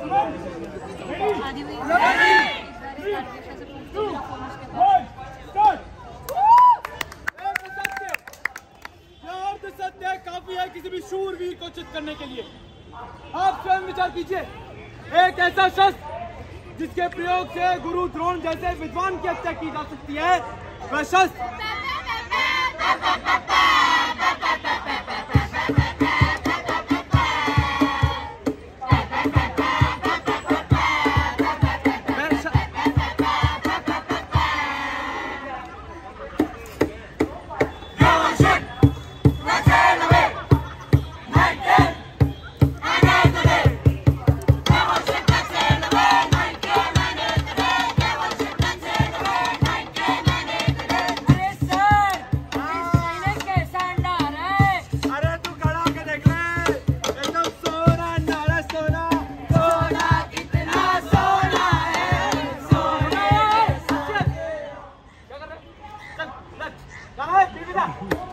हैं काफ़ी है किसी भी शूरवीर करने के लिए आप स्वयं विचार कीजिए एक ऐसा शस्त्र जिसके प्रयोग से गुरु द्रोण जैसे विद्वान की हत्या की जा सकती है वह शस्त्र Yeah.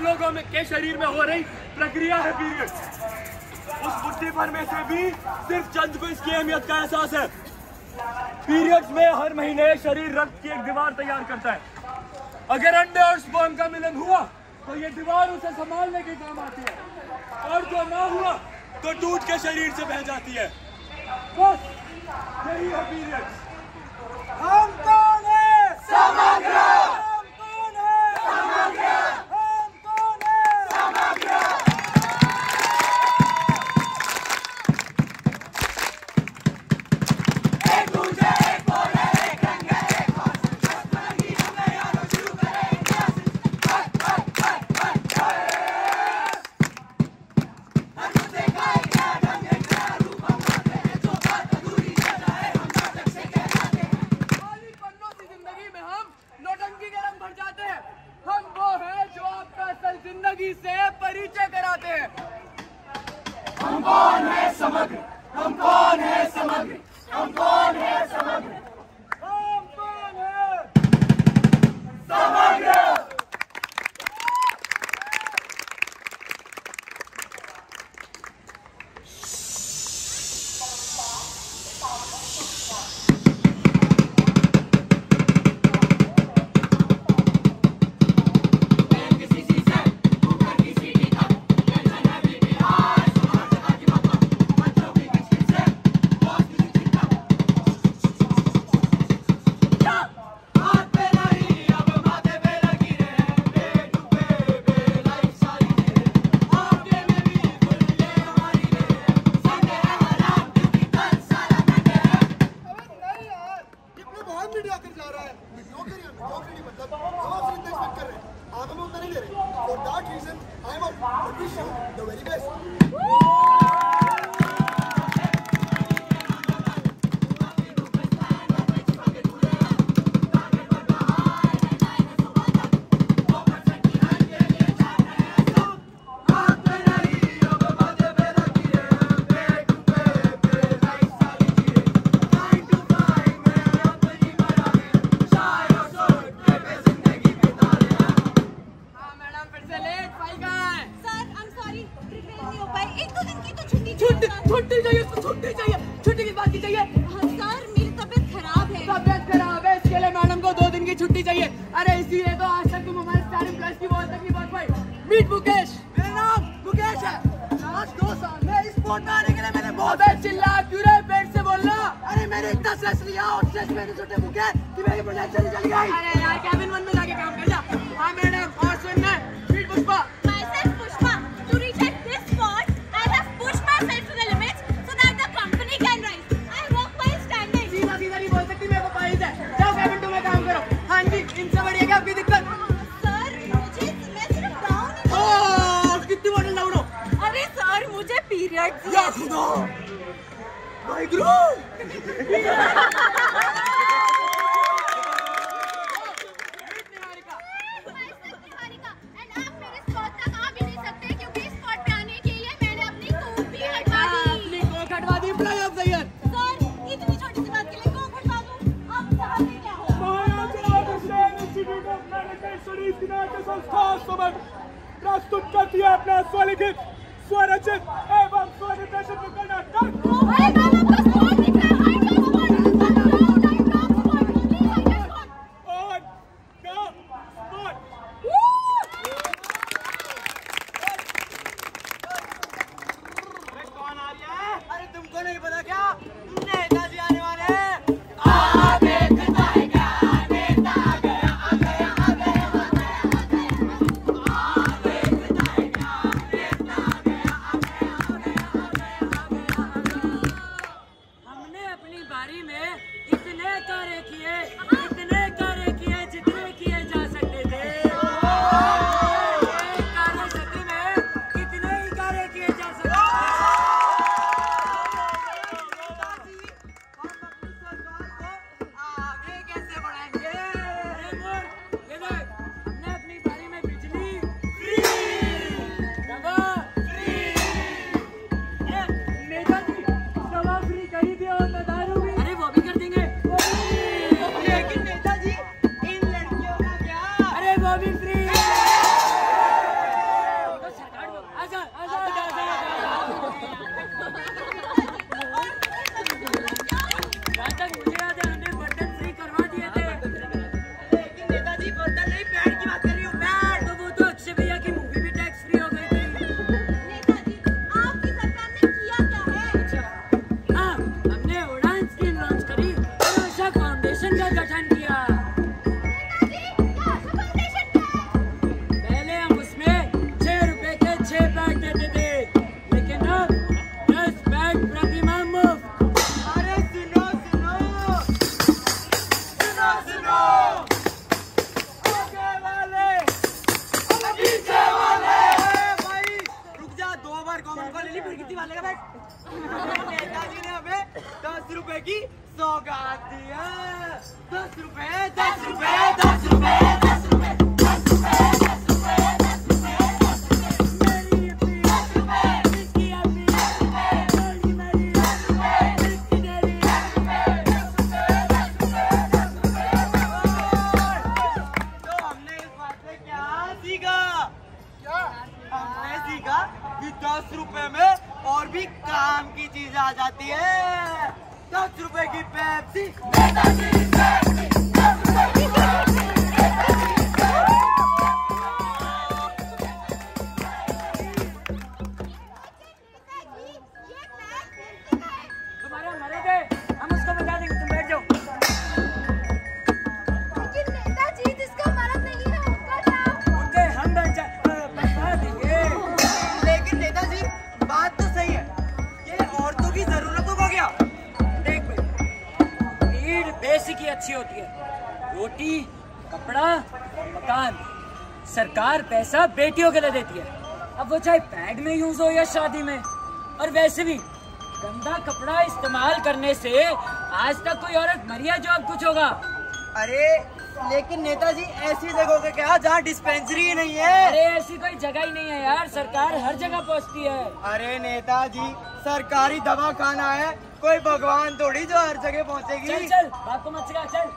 लोगों में के शरीर में हो रही प्रक्रिया है पीरियड। उस बुद्धि भर में से भी सिर्फ़ चंद को इसकी अहमियत का एहसास है। पीरियड्स में हर महीने शरीर रक्त की एक दीवार तैयार करता है। अगर अंडे और स्पर्म का मिलन हुआ तो ये दीवार उसे संभालने के काम आती है। और जो ना हुआ तो टूट के शरीर से बह जाती है। बस यही है पीरियड्स हम कौन है समग्र हम कौन है समग्र हम कौन है खाली पन्नों की ज़िंदगी में हम नौटंकी के रंग भर जाते हैं हम वो हैं जो आपका असल ज़िंदगी से परिचय कराते हैं। हम कोर्ट में आने के लिए मैंने बहुत चिल्ला क्यों रहे पेट से बोलना अरे मैंने इतना स्ट्रेस लिया और स्ट्रेस मेरे छोटे मुँह है मेरी प्रोडक्शन चली गई। अरे यार कैबिन वन में जाके काम कर जा। हाँ मैडम और सुनना Ах, да! Май грудь! रुपए की सौगात दिया। दस रुपए दस रुपए दस रुपए दस रुपए दस रुपए। पैसा बेटियों के लिए देती है। अब वो चाहे पैड में यूज़ हो या शादी में। और वैसे भी गंदा कपड़ा इस्तेमाल करने से आज तक कोई औरत मरिया जो अब कुछ होगा? अरे लेकिन नेताजी ऐसी जगह के क्या? जहाँ डिस्पेंसरी ही नहीं है। अरे ऐसी कोई जगह ही नहीं है यार। सरकार हर जगह पहुँचती है। अरे नेताजी सरकारी दवा खाना है। कोई भगवान थोड़ी जो हर जगह पहुँचेगी। चल चल बात मत चल।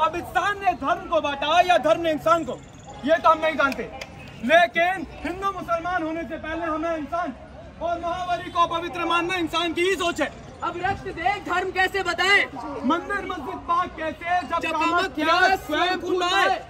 अब इंसान ने धर्म को बांटा या धर्म ने इंसान को? ये तो हम नहीं जानते। लेकिन हिंदू मुसलमान होने से पहले हमें इंसान और महावरी को पवित्र मानना इंसान की ही सोच है। अब रक्त देख धर्म कैसे बताएँ? मंदिर मस्जिद पाक कैसे? जब जब स्वयं फूलाए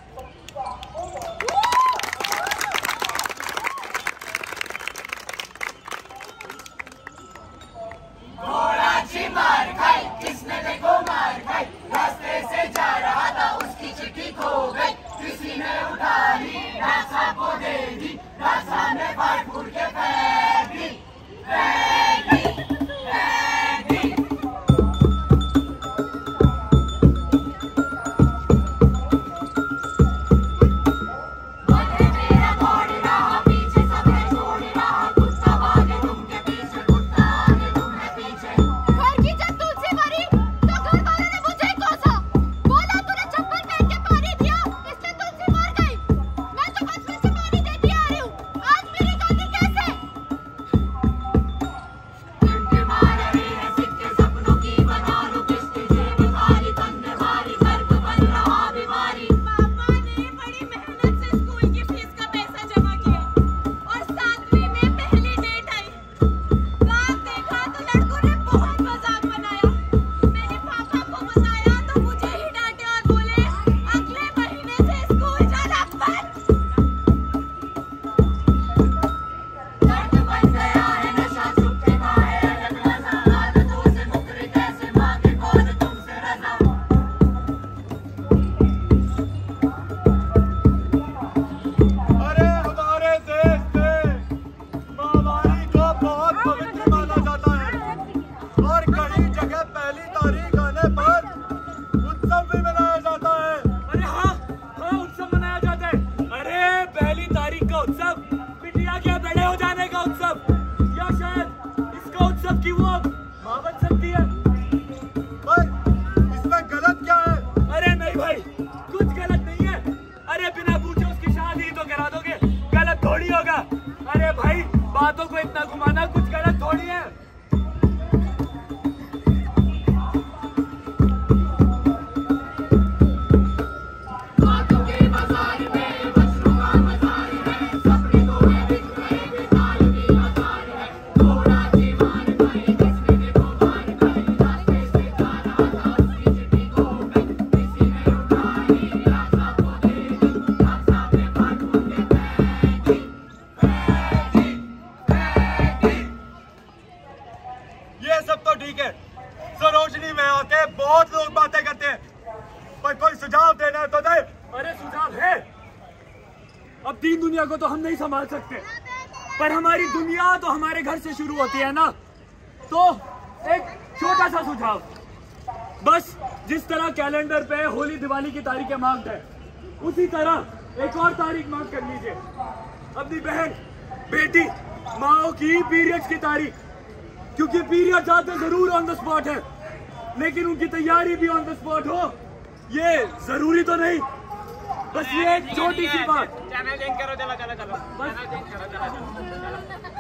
सुझाव देना है तो दे अरे, सुझाव है। अब तीन दुनिया को तो हम नहीं संभाल सकते। पर हमारी दुनिया तो हमारे घर से शुरू होती है ना। तो एक छोटा सा सुझाव। बस, जिस तरह कैलेंडर पे होली दिवाली की तारीखें मार्क्ड है, उसी तरह एक और तारीख मार्क कर लीजिए। अपनी बहन, बेटी, माओ की पीरियड्स की तारीख। क्योंकि पीरियड्स आते ज़रूर ऑन द स्पॉट है, लेकिन उनकी तैयारी भी ऑन द स्पॉट हो। ये ज़रूरी तो नहीं। बस ये एक छोटी सी बात। चैनल चेंज करो चलो चलो चलो। बस चैनल चेंज करो चलो।